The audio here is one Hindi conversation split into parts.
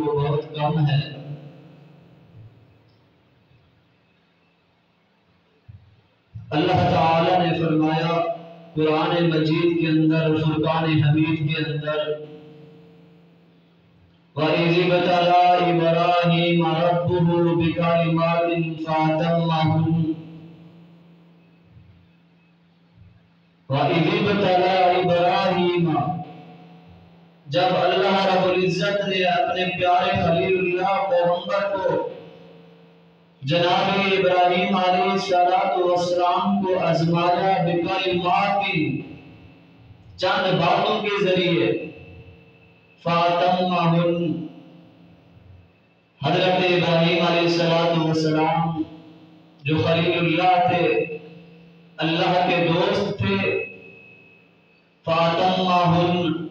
वो बहुत कम है। अल्लाह ताला ने फरमाया, कुरान मजीद के अंदर फुरकान हमीद के अंदर इब्राहीम इब्राहीम जब अल्लाह रब्बुल इज़्ज़त ने अपने प्यारे खलीलुल्लाह पैगंबर को, जनाब इब्राहिम वसलाम को आजमाया बिकलिमातिन चंद बातों के ज़रिए फातम हज़रत इब्राहिम वसलाम जो खलीलुल्लाह थे, अल्लाह के दोस्त थे फातम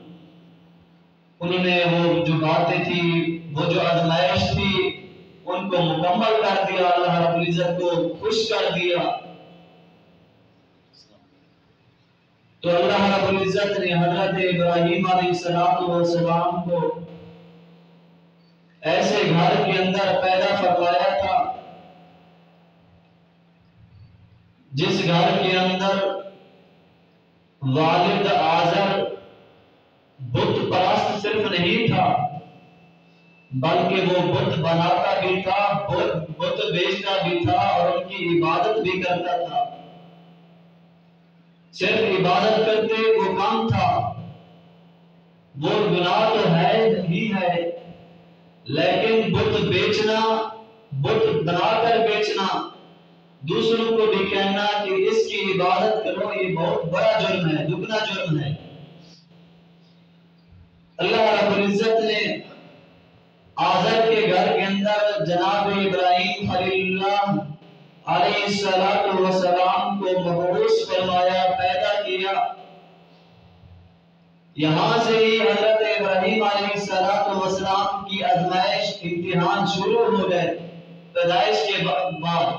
उन्होंने वो जो बातें थी, वो जो आजमाइश थी, उनको मुकम्मल कर दिया, अल्लाह रब्बुल इज़्ज़त को खुश कर दिया। तो अल्लाह रब्बुल इज़्ज़त ने हज़रत इब्राहिम सलाम को ऐसे घर के अंदर पैदा फरमाया था, जिस घर के अंदर वालिद आजर बुत परस्त सिर्फ़ नहीं था, बल्कि वो बुत बनाता भी था बुत बेचता भी था और उनकी इबादत भी करता था। सिर्फ़ इबादत करते वो काम था। वो गुनाह तो है ही है, लेकिन बुत बेचना बुत बनाकर बेचना, दूसरों को भी कहना कि इसकी इबादत करो, ये बहुत बड़ा जुर्म है, दुगना जुर्म है। अल्लाह रब्बुल ने आजर के घर के अंदर जनाब इब्राहिम अलैहिस्सलाम को मबूस फरमाया, पैदा किया। यहाँ से ही हज़रत इब्राहिम अलैहिस्सलाम की आजमाइश, इम्तिहान शुरू हो गए, पैदाइश के बाद।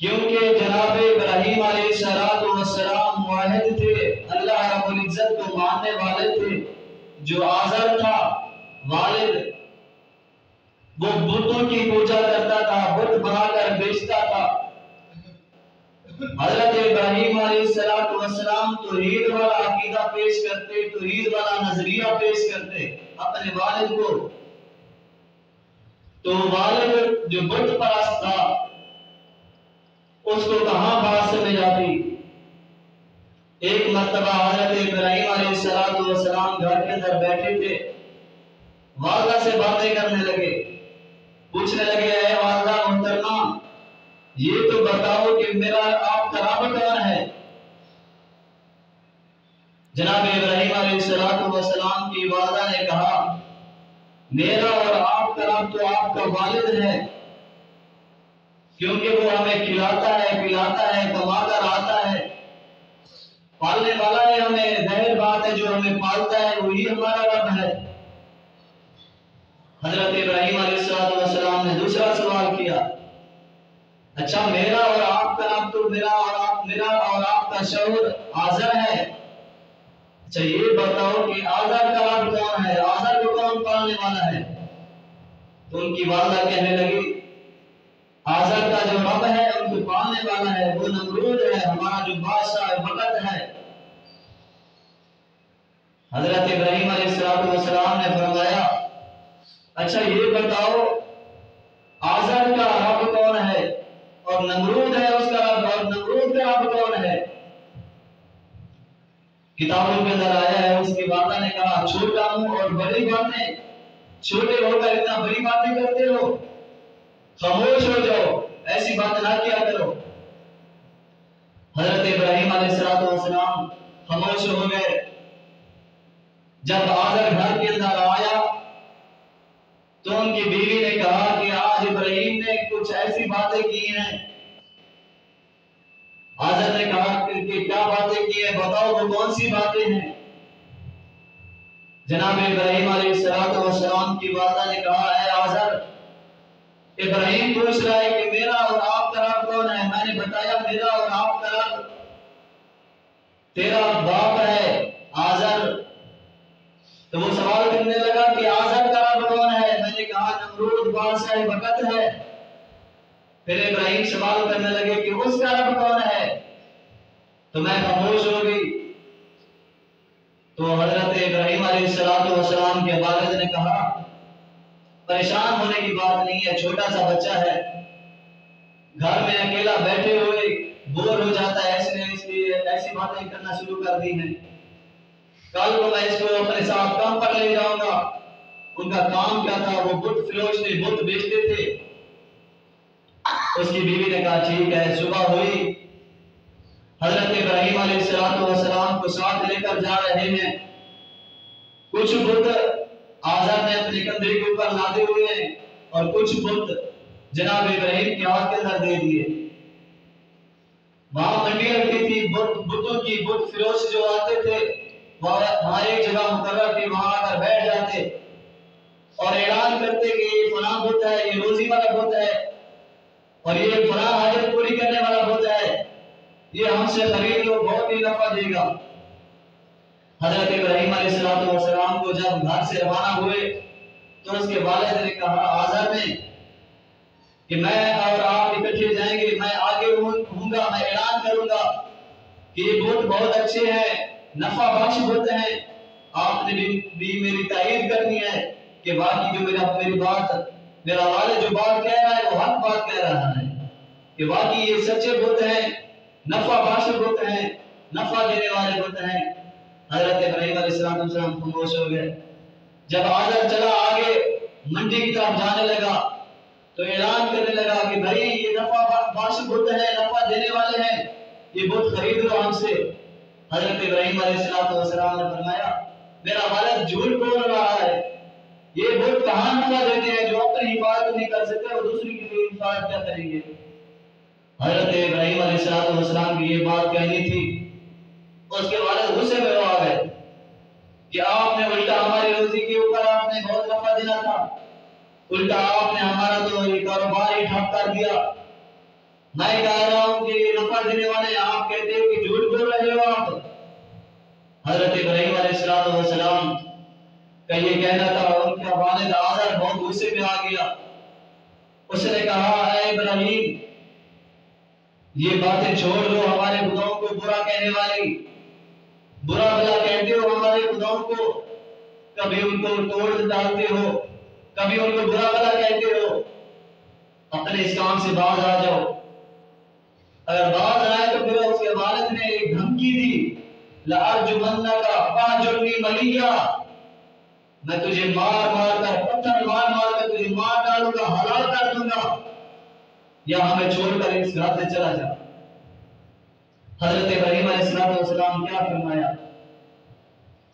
क्योंकि जनाब इब्राहिम अलैहिस्सलाम वाहिद थे अल्लाह रब्बुल इज़्ज़त को मानने वाले थे, जो आजर था, वालिद। वो बुतों की पूजा करता था बुत बनाकर बेचता था। हज़रत इब्राहिम अलैहिस्सलाम तौहीद वाला अकीदा पेश करते तौहीद वाला नज़रिया पेश करते, अपने वालिद को। तो वालिद जो बुत परस्त था, उसको कहाँ बात समझ आती? एक मरतबा हज़रत इब्राहिम सलाम घर के अंदर बैठे थे। वालदा से बातें करने लगे। पूछने लगे है वालदा, मुहतरमा, ये तो बताओ कि मेरा आपका रब कौन है? जनाब इब्राहिम सलाम की वालदा ने कहा, मेरा और आपका रब तो आपका वालिद है, क्योंकि वो हमें खिलाता है, पिलाता है कमाकर आता है पालने वाला है, हमें ज़ाहिर बात है, जो हमें पालता है, वही हमारा रब है। हज़रत इब्राहिम सलाम ने दूसरा सवाल किया अच्छा मेरा और आपका रब तो मेरा और आप, मेरा और आपका शौर आजर है? अच्छा ये बताओ कि आजर का रब कौन है? आजर को कौन पालने वाला है? तो उनकी वालदा कहने लगी आजर का जो रब है उनको पालने वाला है, वो नमरूद है, हमारा जो बादशाह वक्त है। हज़रत इब्राहिम सलाम ने फरमाया अच्छा ये बताओ आजर का रब कौन है, और नमरूद है उसका रब, और नमरूद का रब कौन है? किताबों के अंदर आया है, उसकी वादा ने कहा, छोटा हूँ और बड़ी बातें, छोटे होकर इतना बड़ी बातें करते हो? खामोश हो जाओ। ऐसी बात ना किया करो। हज़रत इब्राहिम अलैहिस्सलाम खामोश हो गए। जब आदर घर के अंदर आया तो उनकी बीवी ने कहा कि आज इब्राहिम ने कुछ ऐसी बातें की हैं। आजर ने कहा कि क्या बातें की है? बताओ वो कौन सी बातें हैं? जनाब इब्राहिम अलैहिस्सलाम की वादा ने कहा है आजर इब्राहिम पूछ रहा है कि मेरा और आपका रब कौन है? मैंने बताया, मेरा और आपका रब तेरा बाप है, आजर। तो वो सवाल करने लगा कि आजर का रब कौन है? मैंने कहा, नमरूद बादशाह वक़्त है। फिर इब्राहिम सवाल करने लगे कि उसका रब कौन है? तो मैं खामोश हो गई। तो हज़रत इब्राहिम सलाम के वालिद ने कहा परेशान होने की बात नहीं है, छोटा सा बच्चा है। घर में अकेला बैठे हुए बोर हो जाता है ऐसे इसलिए ऐसी बातें करना शुरू कर दी हैं। कल को मैं इसको अपने साथ काम पर ले जाऊँगा। उनका काम क्या था? वो बुत फिरोज थे बुत बेचते थे। उसकी बीवी ने कहा, ठीक है, सुबह हुई। हज़रत इब्राहिम सलाम को साथ लेकर जा रहे हैं। कुछ बुत आज़ाद ने अपने कंधे के ऊपर लादे हुए हैं और कुछ बुत जनाब इब्राहिम के हाथ के अंदर दे दिए। वहाँ मंडी रखी थी, बुत बुतों की बुत फिरोज जो आते थे, वहाँ एक जगह मुकर्र थी, वहाँ आकर बैठ जाते। और ऐलान करते कि ये फला बुत है, ये रोजी वाला बुत है, और ये फला हाजत पूरी करने वाला बुत है। ये हमसे खरीद लो, बहुत ही नफा देगा। हज़रत इब्राहिम सलाम को जब घर से रवाना हुए तो उसके वालिद ने कहा आजर ने कि मैं और आप इकट्ठे जाएँगे मैं आगे हूँगा मैं ऐलान करूँगा कि ये बुत बहुत अच्छे हैं नफा बख्श होते हैं। आपने भी, भी मेरी तारीफ़ करनी है कि बाकी जो मेरा मेरी बात मेरा वाले जो बात कह रहा है वो हक बात कह रहा है कि बाकी ये सच्चे बुत हैं नफा बख्श बुत हैं नफा देने वाले बुत हैं। हज़रत इब्राहिम अलैहिस्सलाम खामोश हो गए। जब आदर चला आगे, मंडी की तरफ़ जाने लगा तो ऐलान करने लगा कि भाई, ये नफा बख्श बुत है, नफा देने वाले हैं, ये बुत खरीद लो हमसे हज़रत इब्राहिम अलैहिस्सलाम ने फरमाया, मेरा वालिद झूठ बोल रहा है। ये बुत कहाँ नफा देते हैं, जो अपनी हिफाजत नहीं कर सकते और दूसरी की हिफाजत क्या करेंगे? हज़रत इब्राहिम अलैहिस्सलाम की ये बात कहनी थी उसके वालिद गुस्से में आ गए कि आपने उल्टा हमारी रोजी के ऊपर आपने बहुत नफा देना था। उल्टा आपने हमारा तो ये कारोबार ही ठप कर दिया। मैं कह रहा हूँ कि नफा देने वाले आप कहते हो कि झूठ बोल रहे हो आप? हज़रत इब्राहिम अलैहिस्सलाम का ये कहना था, उनका वालिद आजर बहुत गुस्से में आ गया। उसने कहा है इब्राहिम, ये बातें छोड़ दो, हमारे खुदाओं को बुरा कहने वाली। बुरा भला कहते हो, हमारे खुदाओं को। कभी उनको तोड़ डालते हो, कभी उनको बुरा भला कहते हो। अपने इस काम से बाहर आ जाओ। अगर बात आए तो फिर उसके वालिद ने एक धमकी दी लाजुमन्ना का बाजुर्नी मलिया। मैं तुझे मार मार कर, पत्थर मार मार कर तुझे मार डालूँगा हलाल कर दूँगा या हमें छोड़कर इस घर से चला जा हज़रत इब्राहिम क्या फरमाया?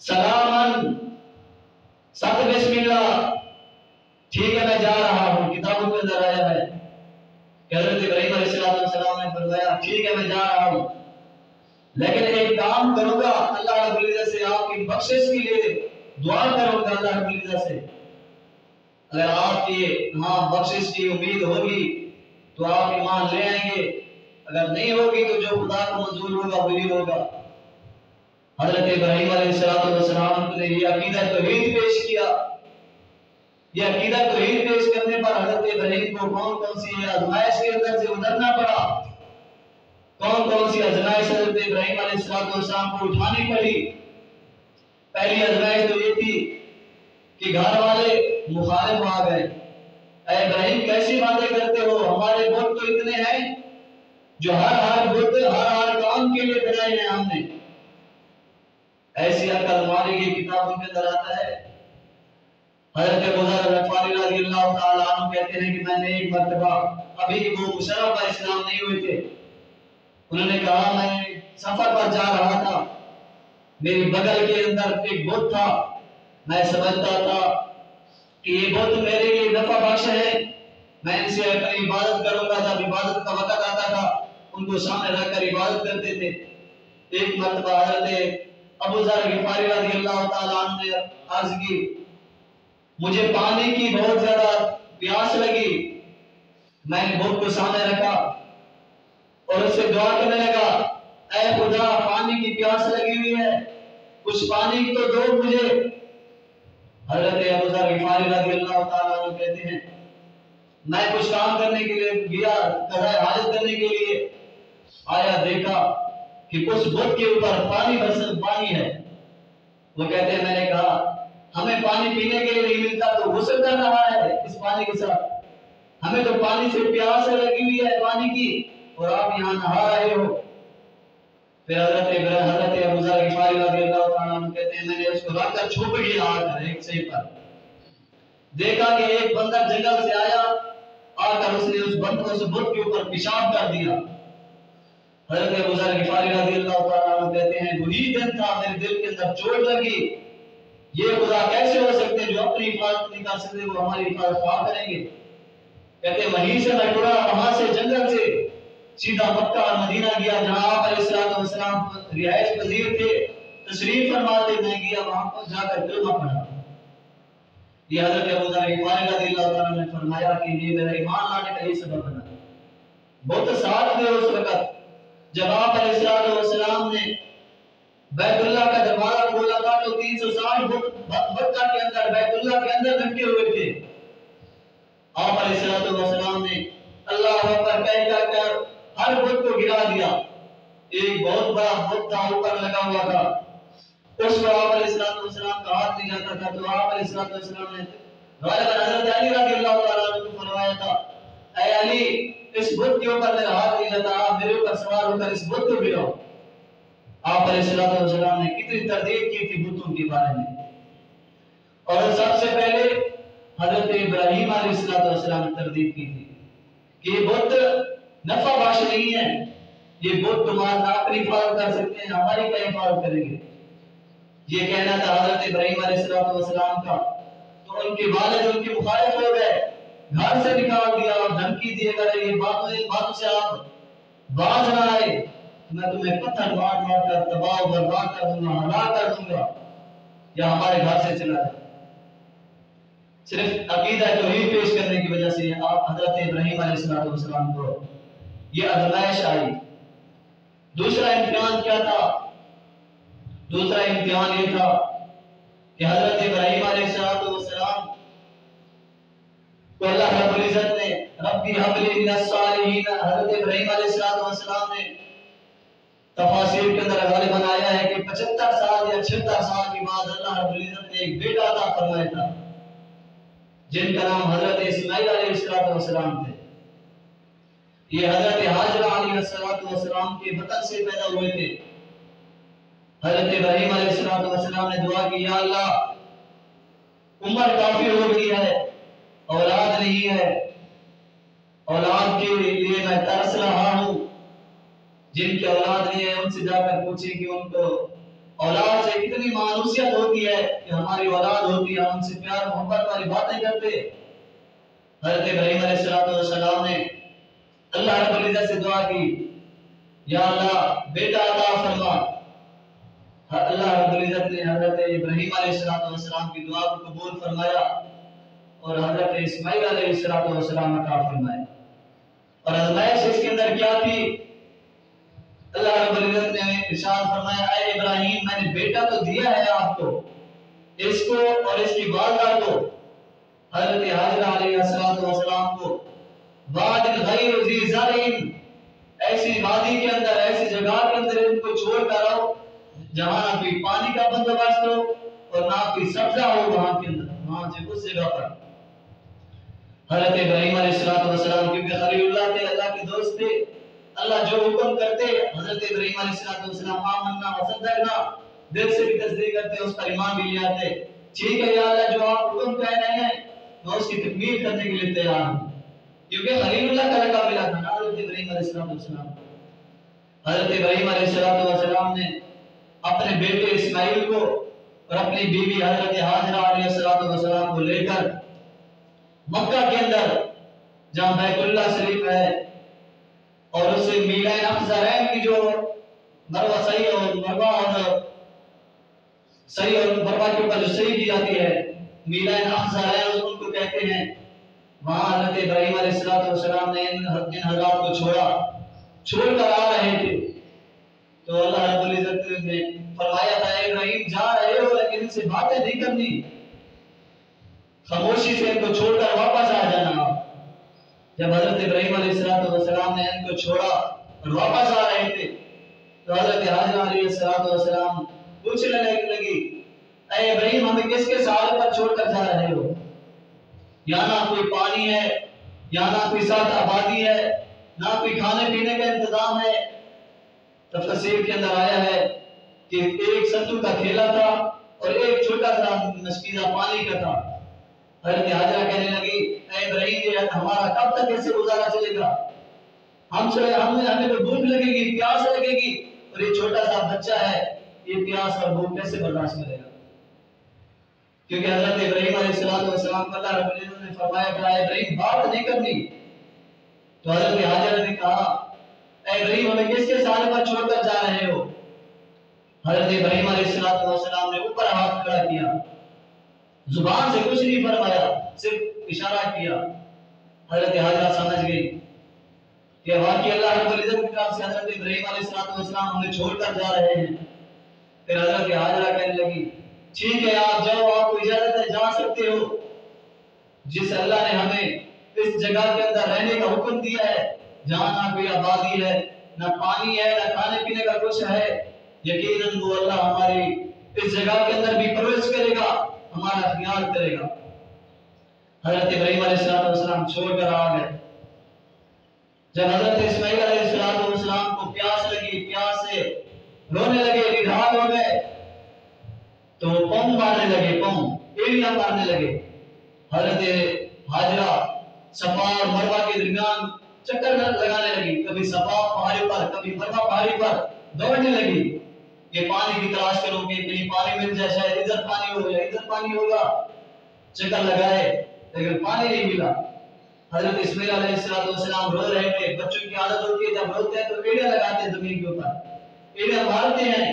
सलामन, सत बिस्मिल्लाह। ठीक है, मैं जा रहा हूँ। किताबों के अंदर आया है। हज़रत इब्राहिम ने फरमाया, ठीक है, मैं जा रहा हूँ। लेकिन एक काम करूँगा, अल्लाह रब्बुल इज़्ज़त से आपकी बख्शिश के लिए दुआ करूँगा अल्लाह रब्बुल इज़्ज़त से। अगर आपकी हाँ बख्शिश की उम्मीद होगी तो आप ईमान ले आएँगे। अगर नहीं होगी तो जो खुदा को मंजूर होगा, वही होगा। हज़रत इब्राहिम अलैहिस्सलाम ने ये अकीदा तौहीद पेश किया। ये अकीदा तौहीद पेश करने पर हज़रत इब्राहिम को कौन कौन सी आजमाइश के अंदर से गुजरना पड़ा? कौन कौन सी आजमाइश हज़रत इब्राहिम अलैहिस्सलाम को उठानी पड़ी? पहली आजमाइश तो ये थी कि घर वाले मुखालिफ आ गए। इब्राहिम, कैसी बातें करते हो? हमारे बुत तो इतने हैं। जो हर हर बुत हर हर काम के लिए बनाए हैं हमने। ऐसी अकल हमारी की किताबों के अंदर आता है। हज़रत गुजर गफारी रज़ी अल्लाह ताला अन्हु कहते हैं कि मैंने एक मर्तबा, अभी वो मुशर्रफ पर इस्लाम नहीं हुए थे। उन्होंने कहा, मैं सफ़र पर जा रहा था। मेरे बगल के अंदर एक बुत था। मैं समझता था कि ये बुत मेरे लिए नफा बख्श है। मैं इनसे अपनी इबादत करूँगा, जब इबादत का वक्त आता था। उनको सामने रखकर इबादत करते थे। एक मर्तबा हज़रत अबू जर गफारी रज़ी अल्लाह अन्हु ने अर्ज़ की, मुझे पानी की बहुत ज़्यादा प्यास लगी। मैंने बुत को सामने रखा और उससे दुआ करने लगा, ऐ खुदा, पानी की प्यास लगी हुई है। कुछ पानी तो दो मुझे। हज़रत अबू जर गिफारी रज़ी अल्लाह अन्हु कहते हैं, मैं कुछ काम करने के लिए गया कदा हाजत करने के लिए आया, देखा कि उस बुत के ऊपर पानी बरस पानी है। वो कहते हैं, मैंने कहा, हमें पानी पीने के लिए नहीं मिलता तो गुस्ल कर रहा है इस पानी के साथ। हमें तो पानी से प्यास लगी हुई है पानी की, और आप यहाँ नहा रहे हो। फिर हज़रत इब्राहिम हज़रत अबू जर रज़ी अल्लाह कहते हैं, मैंने उसको छुप एक पर। देखा कि एक बंदा जंगल से आया, आकर उसने उस उस के ऊपर पेशाब कर दिया। हज़रत अबू जर गिफारी रज़ी अल्लाह ताला अन्हु कहते हैं वही दिन था, मेरे दिल के अंदर चोट लगी। ये खुदा कैसे हो सकते हैं जो अपनी हिफाजत नहीं कर सकते, वो हमारी हिफाजत कहाँ करेंगे? कहते वहीं से मैं टुरा वहाँ से जंगल से। सीधा मक्का और मदीना गया, जहाँ आप अलैहिस्सलाम रिहायश पजीर थे। तशरीफ़ फरमाते मैं गया वहाँ पर जाकर कलमा पढ़ा ये हज़रत अबू जर गिफारी रज़ियल्लाहु ताला ने फरमाया कि ये मेरा ईमान लाने का ये सबब बना। बहुत साथ में उस वक्त जब आप अलैहिस्सलाम ने बैतुल्लाह का दरवाज़ा खोला था तो 360 मक्का के अंदर, बैतुल्लाह के अंदर लटके हुए थे। आप अलैहिस्सलाम ने अल्लाह अकबर कह कर हर बुत को गिरा दिया। एक बहुत बड़ा बुत था, ऊपर लगा हुआ था। उस पर आप अलैहिस्सलाम का हाथ नहीं जाता था तो आप अलैहिस्सलाम ने हज़रत अली रज़ियल्लाहु ताला अन्हु को फरमाया था अली, इस बुत के ऊपर मेरा हाथ नहीं जाता आप मेरे ऊपर सवार होकर इस बुत को गिराओ आप अलैहिस्सलाम ने कितनी तरदीद की थी बुतों के बारे में। और सबसे पहले हज़रत इब्राहिम अलैहिस्सलाम ने तरदीद की थी कि ये बुत नफा बाश नहीं है। ये बुत तुम्हारा ना अपनी हिफाजत कर सकते हैं, हमारी क्या हिफाजत करेंगे? ये कहना था हज़रत इब्राहिम अलैहिस्सलाम का तो उनके वालिद, उनके मुखालिफ हो गए। घर से निकाल दिया और धमकी दिए अगर ये बातों बातों से आप बाज ना आए मैं तुम्हें पत्थर मार मार कर तबाह बर्बाद कर दूँगा हलाक कर दूँगा। या हमारे घर से चला जाए। सिर्फ़ अकीदा तौहीद पेश करने की वजह से आप हज़रत इब्राहिम अलैहिस्सलाम को ये आजमाइश आई। दूसरा इम्तिहान क्या था? दूसरा इम्तिहान ये था कि हज़रत इब्राहिम अलैहिस्सलाम को अल्लाह रब्बुल इज़्ज़त ने, रब्बी हबली मिनस सालिहीन हज़रत इब्राहिम अलैहिस्सलाम ने तफासिर के अंदर हवाले बनाया है कि 75 साल या 76 साल के बाद अल्लाह रब्बुल इज़्ज़त ने एक बेटा अता फरमाया था, जिनका नाम हज़रत इस्माइल अलैहिस्सलाम थे। ये हज़रत हाजरा अलैहिस्सलाम के बतन से पैदा हुए थे। हज़रत इब्राहिम अलैहिस्सलाम ने दुआ की, या अल्लाह, उम्र काफ़ी हो गई है औलाद नहीं है। औलाद के लिए मैं तरस रहा हूँ। जिनकी औलाद नहीं है, उनसे जाकर पूछे कि उनको, औलाद से कितनी मानूसियत होती है कि हमारी औलाद होती है उनसे प्यार, मोहब्बत वाली बातें करते। हज़रत इब्राहिम अलैहिस्सलाम ने अल्लाह रब्बुल इज़्ज़त से दुआ की, या अल्लाह, बेटा अता फरमा। अल्लाह रब्बुल इज़्ज़त ने हज़रत इब्राहिम अलैहिस्सलाम की दुआ को कबूल फरमाया। और हज़रत इस्माइल अलैहिस्सलाम अता फरमाया, और आजमाइश इसके अंदर क्या थी? अल्लाह रब्बुल इज़्ज़त ने इरशाद फरमाया, ऐ इब्राहिम, मैंने बेटा तो दिया है आपको, इसको और इसकी वालदा को। हज़रत हाजरा अलैहिस्सलाम को वादिन गैर ज़ी ज़रइन ऐसी वादी के अंदर, ऐसी जगह के अंदर इनको छोड़ कर आओ, जहाँ ना कोई पानी का बंदोबस्त हो और ना कोई सब्जा हो वहाँ के अंदर, वहाँ उस जगह पर हज़रत इब्राहिम अलैहिस्सलाम क्योंकि खलीलुल्लाह थे, अल्लाह के दोस्त थे। अल्लाह जो हुक्म करते, हज़रत इब्राहिम अलैहिस्सलाम आमन्ना वसद्दकना दिल से भी तस्दीक करते, उस पर ईमान भी ले आते। ठीक है या अल्लाह, जो आप हुक्म कह रहे हैं, मैं उसकी तकमील करने के लिए तैयार हूँ। क्योंकि खलीलुल्लाह का लक़ब मिला था हज़रत इब्राहिम अलैहिस्सलाम हज़रत इब्राहिम अलैहिस्सलाम ने अपने बेटे इस्माइल को और अपनी बीवी हज़रत हाजरा अलैहिस्सलाम को लेकर मक्का के अंदर, जहाँ बैतुल्लाह शरीफ है, और उससे मीलाइन अफजरैन की जो मरवा सही और मरवा और सही और मरवा के ऊपर जो सही की जाती है मीलाइन अफजरैन उनको कहते हैं, वहाँ हज़रत इब्राहिम अलैहिस्सलाम ने इन इन हजरात को छोड़ा, छोड़कर आ रहे थे। तो अल्लाह रब्बुल इज़्ज़त ने फरमाया था इब्राहिम, जा रहे हो, लेकिन इनसे बातें नहीं करनी। खामोशी से इनको छोड़कर वापस आ जाना। जब हज़रत इब्राहिम सलाम ने इनको छोड़ा और वापस आ रहे थे तो हज़रत हाजरा पूछने लगी अरे इब्राहिम, हमें किसके सहारे पर छोड़कर जा रहे हो? यहाँ ना कोई पानी है, यहाँ ना कोई साथ आबादी है, ना कोई खाने पीने का इंतज़ाम है। तफसीर के अंदर आया है कि एक सत्तू का खेला था और एक छोटा सा मस्कीजा पानी का था। हज़रत हाजरा कहने लगी इब्राहिम, ये हमारा कब तक ऐसे गुजारा चलेगा? हम से हमें हमें तो भूख लगेगी, प्यास लगेगी, और ये छोटा सा बच्चा है, ये प्यास और भूख कैसे बर्दाश्त करेगा? क्योंकि हज़रत इब्राहिम अलैहिस्सलाम को अल्लाह रब्बुल इज़्ज़त ने फरमाया कि इब्राहिम, बात नहीं करनी। तो हज़रत हाजरा ने कहा इब्राहिम, हमें किसके साथ पर छोड़कर जा रहे हो? हज़रत इब्राहिम अलैहिस्सलाम ने ऊपर हाथ खड़ा किया। ज़ुबान से कुछ नहीं फरमाया, सिर्फ़ इशारा किया। हज़रत हाजरा समझ गई। कि वाकई अल्लाह रब्बुल इज़्ज़त की तरफ़ से हज़रत इब्राहिम अलैहिस्सलाम हमें छोड़कर जा रहे हैं। फिर हज़रत हाजरा कहने लगी, ठीक है, आप जाओ, आपको इजाज़त है, जा सकते हो। जिस अल्लाह ने हमें इस जगह के अंदर रहने का हुक्म दिया है जहाँ ना कोई आबादी है, ना पानी है, ना खाने पीने का कुछ है, यकीनन वो अल्लाह हमारी इस जगह के अंदर भी प्रवेश करेगा, हमारा ख्याल करेगा। हज़रत इब्राहिम अलैहिस्सलाम छोड़कर आ गए। जब हज़रत इस्माइल अलैहिस्सलाम को प्यास लगी, प्यास से रोने लगे निढाल हो गए तो पम मारने लगे पम एड़ियाँ मारने लगे। हज़रत हाजरा सफ़ा और मरवा के दरमियान चक्कर लगाने लगी, कभी सफ़ा पहाड़ी पर, कभी मरवा पहाड़ी पर दौड़ने लगी। ये पानी की तलाश करोगे कहीं पानी मिल जाए, शायद इधर पानी हो या इधर पानी होगा। चक्कर लगाए, लेकिन पानी नहीं मिला। हज़रत इस्माइल अलैहिस्सलाम रो रहे थे, बच्चों की आदत होती है, जब रोते हैं तो एड़ियाँ लगाते हैं ज़मीन के ऊपर। एड़ियाँ मारते हैं।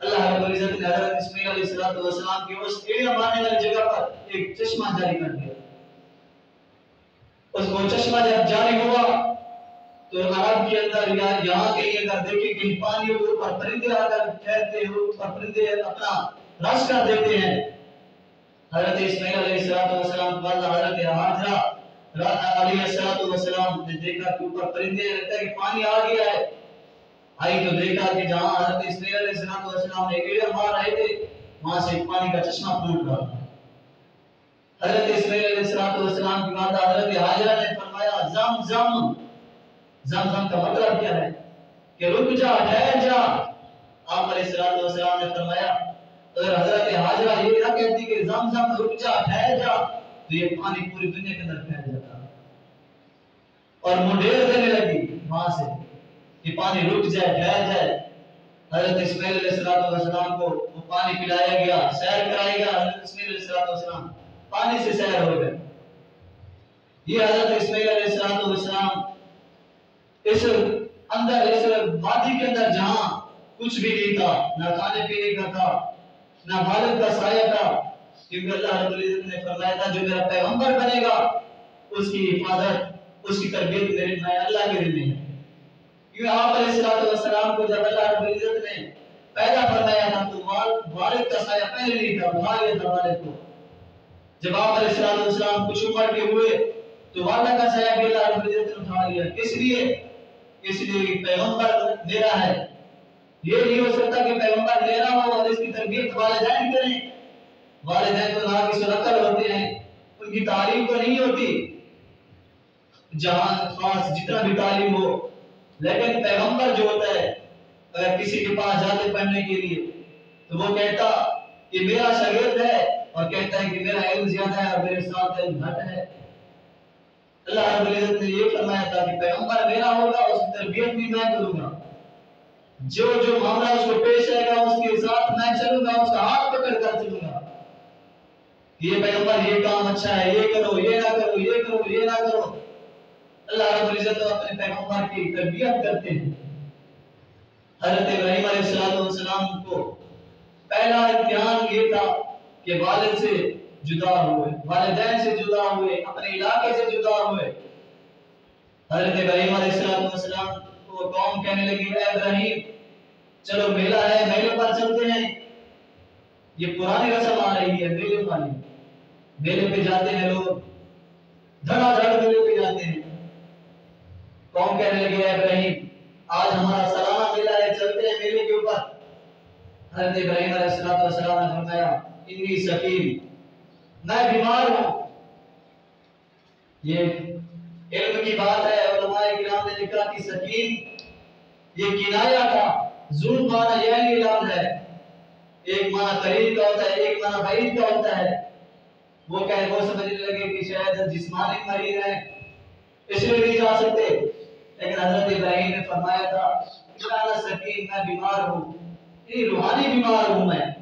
अल्लाह रब्बुल इज़्ज़त ने हज़रत इस्माइल अलैहिस्सलाम की उस एड़ियाँ मारने वाली जगह पर एक चश्मा जारी कर दिया। उसको चश्मा जब जारी हुआ तो अरब के अंदर या यहाँ कहीं अगर देखे कहीं पानी के ऊपर परिंदे आकर ठहरते हो परिंदे अपना रस कर देते हैं। हज़रत इस्माइल अलैहिस्सलाम के बाद हज़रत हाजरा अलैहिस्सलाम ने देखा कि ऊपर परिंदे है कि पानी आ गया है। आई तो देखा कि जहाँ हज़रत इस्माइल अलैहिस्सलाम ने कीड़े मार रहे थे, वहाँ से पानी का चश्मा फूट रहा हज़रत इस्माइल अलैहिस्सलाम की माता हज़रत हाजरा ने फरमाया, जम जम जम जम का मतलब क्या है? कि रुक जा ठहर जा। आप अलैहिस्सलाम ने फरमाया, अगर हज़रत हाजरा ये ना कहती कि जम जम रुक जा ठहर जा तो ये पानी पूरी दुनिया के अंदर फैल जाता। और मुडेर देने लगी वहाँ से कि पानी रुक जाए ठहर जाए। हज़रत इस्माइल अलैहिस्सलाम को वो पानी पिलाया गया, सैर कराया गया हज़रत इस्माइल अलैहिस्सलाम पानी से सैर हो गए ये हज़रत इस्माइल अलैहिस्सलाम इस अंदर इस वादी के अंदर जहाँ कुछ भी नहीं था, ना खाने पीने का था, ना भारत का साया था, क्योंकि अल्लाह रब्बुल इज़्ज़त ने फरमाया था, जो मेरा पैगंबर बनेगा, उसकी हिफाजत, उसकी तरबियत मेरे मैं अल्लाह के में है। क्योंकि आप अलैहिस्सलाम को जब अल्लाह रब्बुल इज़्ज़त ने पैदा फरमाया था तो वाल वालिद का साया पहले नहीं था था वालिद को। जब आप अलैहिस्सलाम कुछ उम्र के हुए तो वालिद का साया भी अल्लाह रब्बुल इज़्ज़त ने उठा लिया। किस लिए? इसलिए पैगंबर मेरा है? ये नहीं हो सकता कि पैगंबर मेरा हो, और इसकी तरबियत वालिदैन करें। वालिदैन तो ना की सुरक्कल होते हैं, उनकी तालीम तो नहीं होती। जहाँ खास जितना भी तालीम हो, लेकिन पैगंबर जो होता है, अगर किसी के पास जाते पढ़ने के लिए तो वो कहता कि मेरा शरीर है, और कहता है कि मेरा इल्म ज़्यादा है और मेरे साथ इल्म घट है। अल्लाह रब्बुल इज़्ज़त ने ये फरमाया था कि पैगंबर मेरा होगा उसकी तरबियत भी मैं करूँगा। जो जो मामला उसको पेश आएगा, उसके साथ मैं चलूँगा, उसका हाथ पकड़ कर चलूँगा। ये पैगंबर, ये काम अच्छा है, ये करो, ये ना करो, ये करो, ये ना करो। अल्लाह रब्बुल इज़्ज़त अपने पैगंबर की तरबियत करते हैं। हज़रत इब्राहिम अलैहिस्सलाम को पहला इम्तिहान ये था कि वालिद से जुदा हुए। वालिदैन से जुदा हुए, अपने इलाके से जुदा हुए। हज़रत इब्राहिम अलैहिस्सलाम को कौम कहने लगी है इब्राहिम, चलो मेला है, मेले पर चलते हैं। ये पुरानी रस्म आ रही है, मेले वाली मेले पे जाते हैं लोग, धड़ाधड़ मेले पे जाते हैं। कौन कहने लगे इब्राहिम, आज हमारा सालाना मेला है, चलते हैं मेले के ऊपर। हज़रत इब्राहिम अलैहिस्सलाम ने फरमाया, इन्नी सकीम मैं बीमार हूँ। ये इल्म की बात है उलमाए किराम ने लिखा कि सकीम ये किनाया था, जुल्म माना यह नहीं है। एक माना करीब का होता है, एक माना बैद का होता है। वो कह, वो समझने लगे कि शायद जिस्मानी मरीज़ है। इसलिए नहीं जा सकते। लेकिन हज़रत इब्राहिम ने फरमाया था कि सकीम मैं बीमार हूँ। रूहानी बीमार हूँ मैं।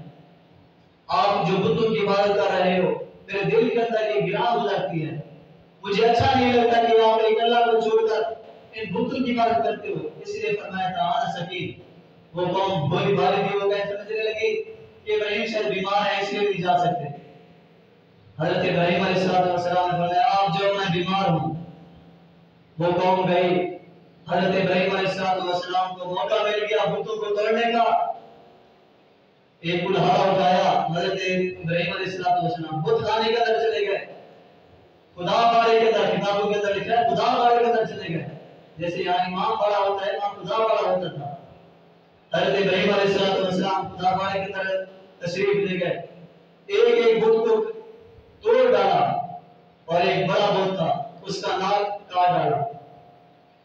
आप जो बुतों की इबादत कर रहे हो मेरे दिल के अंदर ये गिरा हो जाती है। मुझे अच्छा नहीं लगता कि आप एक अल्लाह को छोड़कर इन बुतों की इबादत करते हो इसलिए फरमाया था, आना सकी वो कौम बोली बारी थी वो कह, समझने लगी कि इब्राहिम शायद बीमार है, इसलिए नहीं जा सकते। हज़रत इब्राहिम अलैहिस्सलाम ने फरमाया, आप जो मैं बीमार हूँ। वो कौम गई, हज़रत इब्राहिम अलैहिस्सलाम को मौका मिल गया बुतों को तोड़ने का। एक कुल्हाड़ा उठाया हज़रत इब्राहिम अलैहिस्सलाम बुत खाने के अंदर चले गए। खुदा बारे के अंदर, किताबों के अंदर लिखा है, खुदा बारे के अंदर चले गए। जैसे यहाँ इमाम बड़ा होता है वहाँ खुदा बड़ा होता था। हज़रत इब्राहिम अलैहिस्सलाम खुदा बारे के अंदर तशरीफ़ ले गए। एक एक बुत को तोड़ डाला और एक बड़ा बुत था, उसका नाक काट डाला।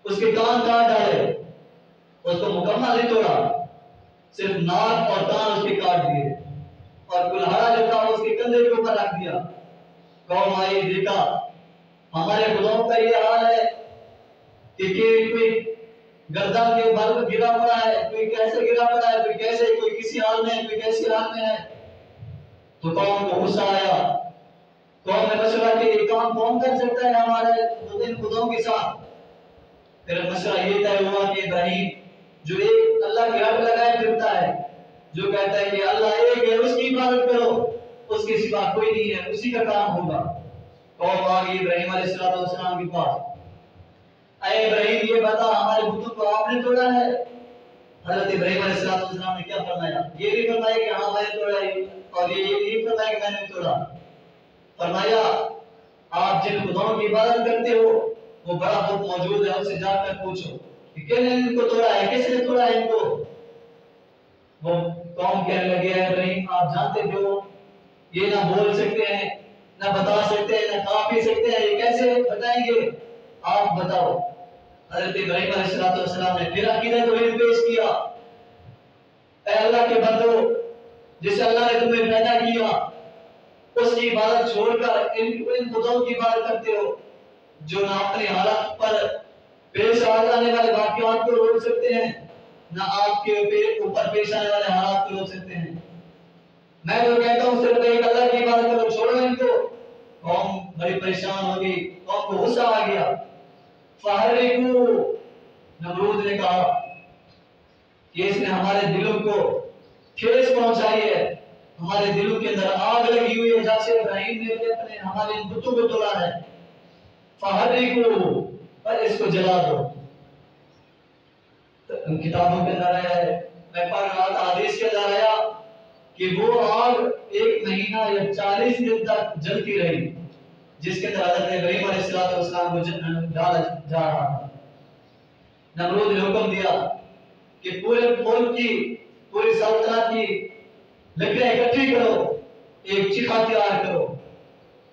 उसके कान काट डाले, उसको मुकम्मल नहीं तोड़ा। सिर्फ़ नाक और कान उसके काट दिए। और कुल्हाड़ा जो था, उसके कंधे के ऊपर रख दिया। कौम आई देखा, हमारे खुदाओं का ये हाल है कि कोई गर्दन के बल गिरा पड़ा है, कोई कैसे गिरा पड़ा है, कोई कैसे, कोई किसी हाल में कोई कैसी हाल में है? तो कौन को गुस्सा आया। कौन ने मशवरा कि ये काम कौन कर सकता है हमारे दो दिन खुदाओं के साथ? फिर मशवरा ये तय हुआ कि इब्राहिम जो एक अल्लाह की हक लगाए फिरता है, जो कहता है कि अल्लाह एक है, उसकी इबादत करो। उसके सिवा कोई नहीं है, उसी का काम होगा। कौम आ गई इब्राहिम अलैहिस्सलाम के पास अरे इब्राहिम, ये बता, हमारे बुतों को आपने तोड़ा है? हज़रत इब्राहिम अलैहिस्सलाम ने क्या फरमाया? ये भी फरमाया कि हाँ मैंने तोड़ा है। और ये ये नहीं फरमाया कि मैंने तोड़ा। फरमाया, आप जिन खुदाओं की इबादत करते हो, वो बड़ा बहुत मौजूद है, उनसे जाकर पूछो। किसने इनको तोड़ा है किसने तोड़ा है इनको वो कौम कहने लगे हैं इब्राहिम आप जानते हो, ये ना बोल सकते हैं, ना बता सकते हैं, ना खा पी सकते हैं, ये कैसे बताएँगे? आप बताओ। हज़रत इब्राहिम अलैहिस्सलाम ने फिर अकीदत तौहीद पेश किया। ऐ अल्लाह के बंदो जिस अल्लाह ने तुम्हें पैदा किया उसकी इबादत छोड़कर इन इन खुदाओं की इबादत करते हो, जो ना अपने हालत पर पेश आ जाने वाले वाक्यात को रोक सकते हैं? ना आपके ऊपर पेश आने वाले हालात को रोक सकते हैं। मैं तो कहता हूँ, सिर्फ़ एक अल्लाह की इबादत करो, छोड़ो इनको। कौम बड़ी परेशान हो गई, कौम को गुस्सा आ गया। फहरिकू, नमरूद ने कहा, कि इसने हमारे दिलों को ठेस पहुंचाई है। हमारे दिलों के अंदर आग लगी हुई है जैसे इब्राहिम ने अपने हमारे बुतों को तोड़ा है। फहरिकू पर इसको जला दो। तो किताबों के अंदर है, मैं पढ़ रहा था, आदेश के अंदर आया कि वो आग एक महीना या चालीस दिन तक जलती रही, जिसके जा रहा था। नमरूद ने हुक्म दिया कि पूरे मुल्क की, पूरी सल्तनत की लकड़ियाँ इकट्ठी करो, एक तैयार करो,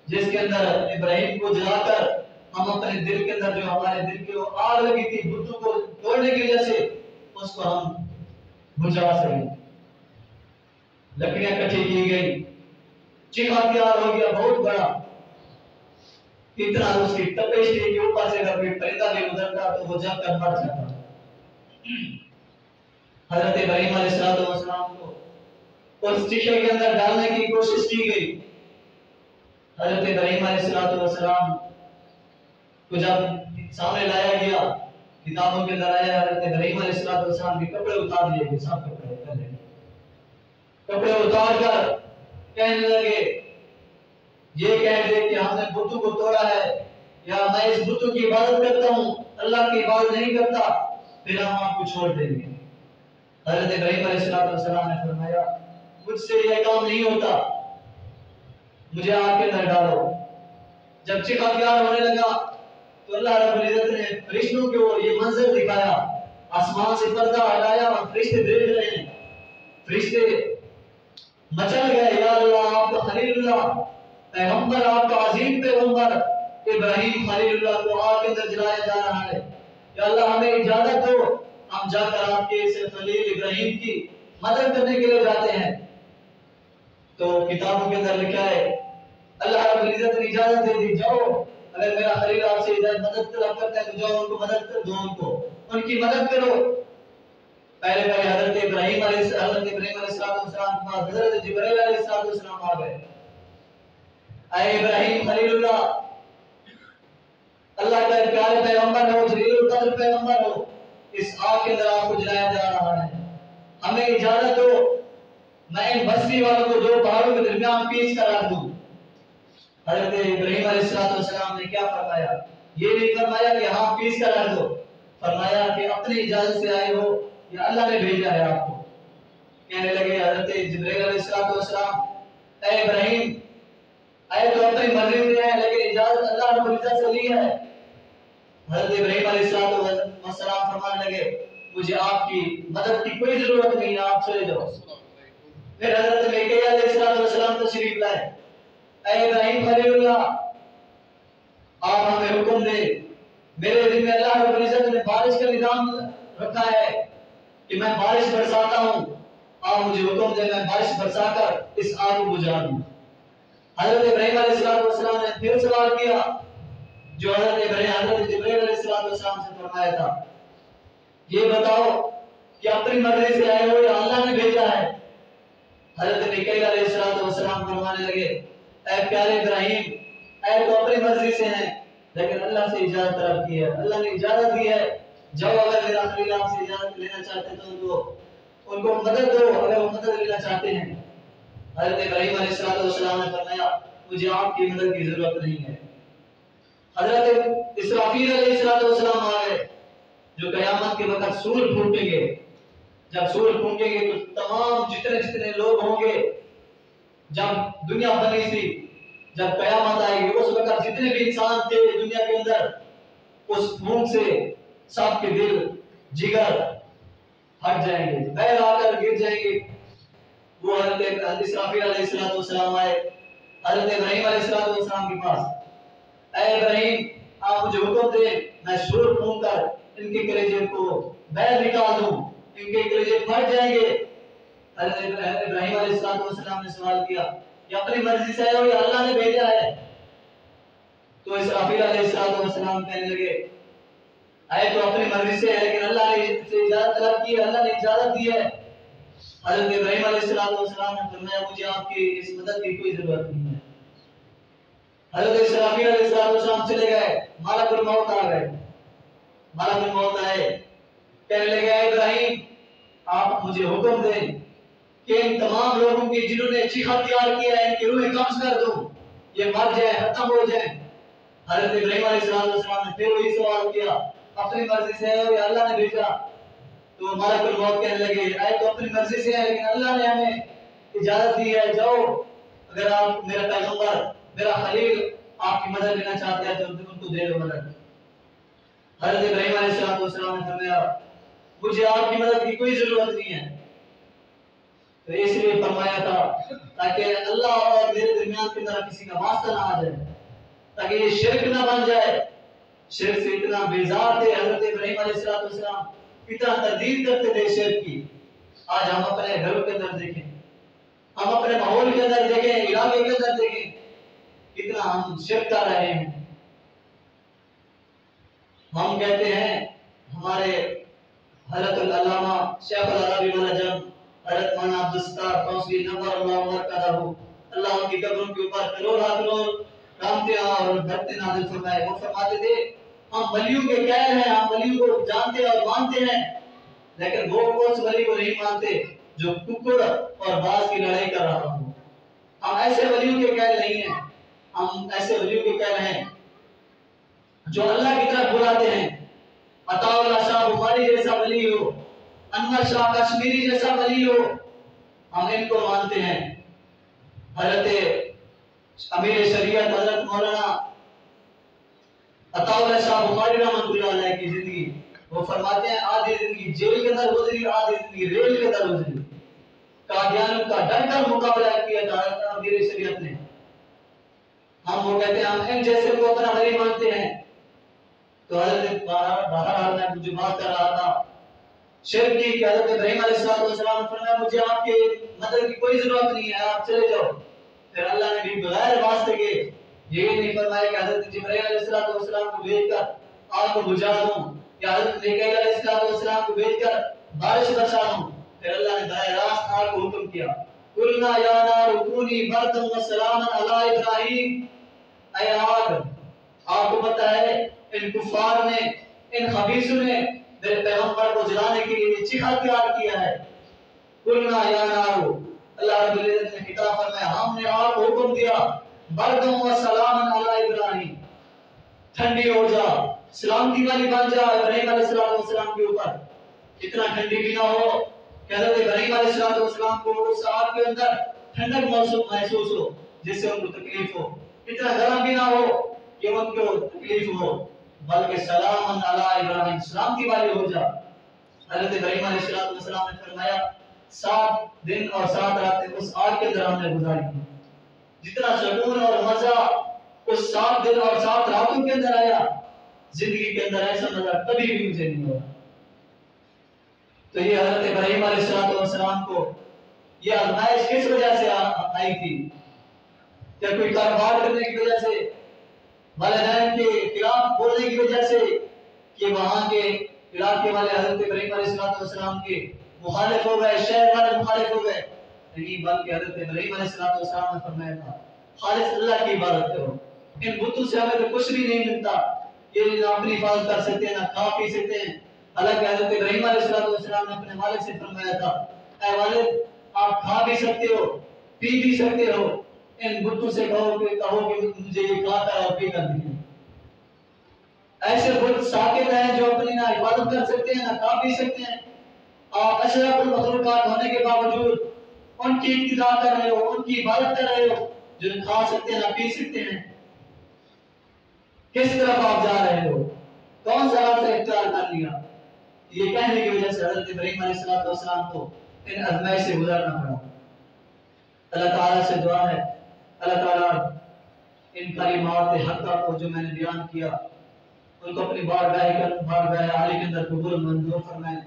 जिसके अंदर इब्राहिम को जलाकर हम अपने दिल के अंदर जो हमारे दिल की आग लगी थी, बुद्धू को तोड़ने की वजह से उसको हम बुझा सके। लकड़ियाँ इकट्ठी की गई। चिखा तैयार हो गया, बहुत बड़ा। इतना उसकी तपेश थी कि ऊपर से अगर कोई परिंदा भी गुजरता तो वो जल कर मर जाता। हज़रत इब्राहिम अलैहिस्सलाम को उस चिखे के अंदर डालने की कोशिश की गई। हज़रत इब्राहिम अलैहिस्सलाम तो जब सामने लाया गया, किताबों के आया हज़रत इब्राहिम अलैहिस्सलाम के कपड़े उतार लिए गए सब कपड़े पहले कपड़े उतार कर कहने लगे, ये कह दे कि हमने बुतों को तोड़ा है। या मैं इस बुतों की इबादत करता हूँ, अल्लाह की इबादत नहीं करता, फिर हम आपको छोड़ देंगे। हज़रत इब्राहिम अलैहिस्सलाम ने फरमाया, मुझसे यह काम नहीं होता। मुझे आग के डालो। जब चिका प्यार होने लगा तो अल्लाह रब्बुल इज़्ज़त ने फरिश्तों को ये मंजर दिखाया। आसमान से पर्दा हटाया और फरिश्ते देख रहे हैं। फरिश्ते मचल गए, या अल्लाह, आप तो खलीलुल्लाह, पैगंबर आपका अजीम पैगंबर, इब्राहिम खलीलुल्लाह को आग के अंदर जलाया जा रहा है। या अल्लाह, हमें इजाज़त दो, हम जाकर आपके इस खलील इब्राहिम की मदद करने के लिए जाते हैं। तो किताबों के अंदर लिखा है, अल्लाह रब्बुल इज़्ज़त ने इजाज़त दे दी, जाओ अगर मेरा खलील आपसे इधर मदद तलब करता है तो जाओ उनको मदद कर, दो उनको। उनकी मदद करो। पहले पहले हज़रत इब्राहिम हज़रत इब्राहिम अलैहिस्सलाम हज़रत जिब्राइल अलैहिस्सलाम आ गए। अय इब्राहिम खलीलुल्लाह। अल्लाह का प्यारे पैगंबर हो जलीलुल कद्र पैगंबर हो। इस आग के अंदर आपको जलाया जा रहा है। हमें इजाज़त दो। मैं बस्ती वालों को दो पहाड़ों के दरमियान पीस कर दूँ। हज़रत इब्राहिम अलैहिस्सलाम ने क्या फरमाया? ये नहीं फरमाया कि हाँ पीस कर रख दो। फरमाया कि अपनी इजाज़त से आए हो, या अल्लाह ने भेजा है आपको। कहने लगे, हज़रत जिब्राइल अलैहिस्सलाम ए इब्राहिम आए तो अपनी मर्ज़ी से है लेकिन इजाज़त अल्लाह रब्बुल इज़्ज़त से ली है। हज़रत इब्राहिम अलैहिस्सलाम फरमाने लगे, मुझे आपकी मदद की कोई ज़रूरत नहीं, आप चले जाओ। फिर हज़रत मैकैया अलैहिस्सलाम तशरीफ़ लाए। इब्राहिम खलीलुल्लाह, आप हमें हुक्म दे, मेरे दिल में अल्लाह रब्बुल इज़्ज़त ने बारिश का निज़ाम रखा है कि मैं बारिश बरसाता हूँ। आप मुझे हुक्म दे, मैं बारिश बरसाकर इस आग को बुझा दूँ। हज़रत इब्राहिम अलैहिस्सलाम ने फिर सवाल किया, जो हज़रत इब्राहिम, हज़रत जिब्रील अलैहिस्सलाम से फरमाया था, ये बताओ कि अपनी मर्ज़ी से आए हो या अल्लाह ने भेजा है? हज़रत मिकाईल अलैहिस्सलाम फरमाने लगे ऐ प्यारे इब्राहिम, ऐ तो अपनी मर्ज़ी से हैं, लेकिन अल्लाह से इजाज़त तलब की है, अल्लाह ने इजाज़त दी है। जाओ अगर मेरा खलील आपसे इजाज़त लेना चाहते तो उनको उनको मदद दो, अगर वो मदद लेना चाहते हैं। हज़रत इब्राहिम अलैहिस्सलाम ने फरमाया, मुझे आपकी मदद की ज़रूरत नहीं है। हज़रत इसराफील अलैहिस्सलाम आ गए, जो कयामत के वक्त सूर फूटेंगे जब सूर फूटेंगे तो तमाम जितने जितने लोग होंगे जब दुनिया बनी थी, जब कयामत आएगी उस वक्त जितने भी इंसान थे दुनिया के अंदर, उस खून से सबके दिल जिगर हट जाएँगे, बैल आकर गिर जाएँगे। वो हज़रत इसराफील अलैहिस्सलाम आए, हज़रत इब्राहिम अलैहिस्सलाम के पास। ऐ इब्राहिम, आप मुझे हुक्म दे, मैं शोर फूंक कर, इनके कलेजे को बैल निकाल दूँ, इनके कलेजे फट जाएँगे। इब्राहिम अलैहिस्सलाम ने सवाल किया कि अपनी मर्ज़ी से आए हो या अल्लाह ने भेजा है? तो इसराफील अलैहिस्सलाम कहने लगे, आए तो अपनी मर्ज़ी से है लेकिन अल्लाह ने इजाज़त तलब की अल्लाह ने इजाज़त दी है। हज़रत इब्राहिम अलैहिस्सलाम ने फरमाया, मुझे आपकी इस मदद की कोई ज़रूरत नहीं है। हज़रत इसराफील अलैहिस्सलाम चले गए, मालकुल मौत आ गए। मालकुल मौत आए, कहने लगे इब्राहिम, आप मुझे हुक्म दें कि इन तमाम लोगों की जिन्होंने चीखा तैयार किया है, इनकी रूहें कब्ज कर दो। ये मर जाए, खत्म हो जाए। हज़रत इब्राहिम अलैहिस्सलाम ने फिर वही सवाल किया, अपनी मर्ज़ी से या अल्लाह ने भेजा? तो मलकुल मौत कहने लगे, आए तो अपनी मर्ज़ी से है, लेकिन अल्लाह ने हमें इजाज़त दी है, जाओ। अगर आप मेरा पैगंबर, मेरा खलील आपकी मदद लेना चाहते हैं तो उनको दे दो मदद। हज़रत इब्राहिम अलैहिस्सलाम ने फरमाया, मुझे आपकी मदद की कोई ज़रूरत नहीं है। तो इसलिए फरमाया था, ताकि अल्लाह और मेरे दरमियान के अंदर किसी का वास्ता ना आ जाए, ताकि ये शिरक ना बन जाए। शिरक से इतना बेजार थे हज़रत इब्राहिम अलैहिस्सलाम इतना तरदीद करते थे शिरक की। आज हम अपने घरों के अंदर देखें, हम अपने माहौल के अंदर देखें इलाके के अंदर देखें, कितना हम शिरक कर रहे हैं। हम कहते हैं, हमारे हज़रत अल्लामा शेख अल अरबी मौलाना हज़रत मौलाना अब्दुल सत्तार कौंसली, नवर अल्लाह मरकदहु अल्लाह उनकी कब्रों के ऊपर करोड़ करोड़ रहमतें और बरकतें नाज़िल फरमाए। वो फरमाते थे, हम वलियों के कैर हैं, हम वलियों को जानते और मानते हैं। लेकिन वो उस वली को नहीं मानते, जो कुकुर और बाज की लड़ाई कर रहा हो। हम ऐसे वलियों के कैर नहीं हैं। हम ऐसे वलियों के कैर हैं, जो अल्लाह की तरफ़ बुलाते हैं। अताउल्ला शाह बुखारी जैसा वली हो। अनवर शाह कश्मीरी जैसा वली हो हम इनको मानते हैं। हज़रत अमीर शरीयत हज़रत मौलाना अताउल्ला शाह बुखारी रहमतुल्लाह अलैह की ज़िंदगी, वो फरमाते हैं, आधी ज़िंदगी जेल के अंदर गुजरी, आधी ज़िंदगी रेल के अंदर गुजरी। कादियान का डर मुकाबला किया जा रहा था अमीर शरीयत ने। हम वो कहते हैं, हम इन जैसे को अपना वली मानते हैं। तो हज़रत बाहर हाल में मुझे बात कर रहा था। शेर की हज़रत इब्राहिम अलैहिस्सलाम फरमाया, मुझे आपके मदद की कोई ज़रूरत नहीं है, आप चले जाओ। फिर अल्लाह ने भी बगैर वास्ते के ये नहीं फरमाया कि हज़रत जिब्राइल अलैहिस्सलाम को भेजकर आग को बुझा दूँ, या हज़रत मीकाईल अलैहिस्सलाम को भेजकर बारिश बरसा दूँ। फिर अल्लाह ने बराह रास्त आग को हुक्म किया, कुलना या नार कूनी बरदन व सलामन अला इब्राहिम। ऐ आग, आपको पता है, इन कुफार ने, इन खबीसों ने मेरे पैगंबर को जलाने के लिए चिखा तैयार किया है। कुलना या नारो, अल्लाह रब्बुल इज़्ज़त ने फरमाया, हमने को हुक्म दिया व अला इब्राहिम। ठंडी हो जा सलामती वाली बन जा, इब्राहिम अलैहिस्सलाम के ऊपर। इतना ठंडी भी ना हो कि इब्राहिम अलैहिस्सलाम को उस आग के अंदर ठंडक महसूस हो, जिससे उनको तकलीफ़ हो। इतना गर्म भी ना हो कि उनको तकलीफ़ हो। बल्कि सलामन अला इब्राहिम सलामती वाली हो जा। हज़रत इब्राहिम अलैहिस्सलाम ने फरमाया, सात दिन और सात रातें उस आग के अंदर हमने गुजारी जितना सुकून और मज़ा उस सात दिन और सात रातों के अंदर आया, ज़िंदगी के अंदर ऐसा मज़ा कभी भी मुझे नहीं हुआ। तो ये हज़रत इब्राहिम अलैहिस्सलाम को ये आजमाइश किस वजह से आई थी? क्या कोई कारोबार करने की वजह से वालदैन के खिलाफ बोलने की वजह से कि वहाँ के इलाके वाले हज़रत इब्राहिम अलैहिस्सलाम के मुखालिफ हो गए, शहर वाले मुखालिफ हो गए। नहीं, बल्कि हज़रत इब्राहिम अलैहिस्सलाम ने फरमाया था खालिस अल्लाह की इबादत करो। इन बुतों से हमें तो कुछ भी नहीं मिलता। ये ना अपनी हिफाजत कर सकते हैं ना खा पी सकते हैं। हालाँकि हज़रत इब्राहिम अलैहिस्सलाम ने अपने वालिद से फरमाया था, ऐ वालिद, आप खा भी सकते हो, पी भी सकते हो इन बुतों से कहो कि कहो कि मुझे ये खाता और पी कर दीजिए ऐसे बुत साकित हैं जो अपनी ना इबादत कर सकते हैं, ना खा पी सकते हैं। आप अशरफुल मखलूकात होने के बावजूद उनकी इब्तिदा कर रहे हो, उनकी इबादत कर रहे हो जो खा सकते हैं, ना पी सकते हैं। किस तरफ़ आप जा रहे हो? कौन सा रास्ता इख्तियार कर लिया? ये कहने की वजह से हज़रत इब्राहिम अलैहिस्सलाम को इन आजमाइश से गुजरना पड़ा। अल्लाह ताला से दुआ है अल्लाह ताला इन कलिमात हक्का को जो मैंने बयान किया, उनको अपनी बारगाह के बारगाह आली के अंदर कबूल मंजूर फरमाए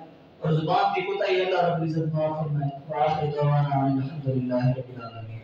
और ज़ुबान की कोताही अल्लाह रब्बुल इज़्ज़त माफ़ फरमाए। व आखिर दवाना अलहम्दुलिल्लाह रब्बिल आलमीन।